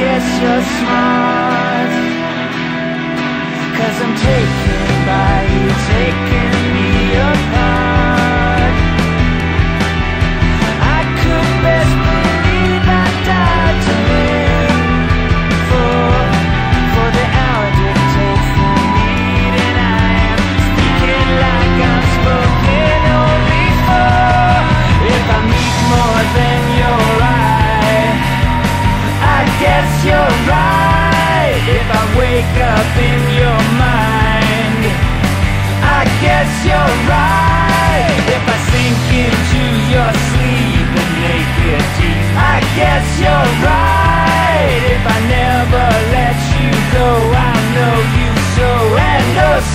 guess you're smart.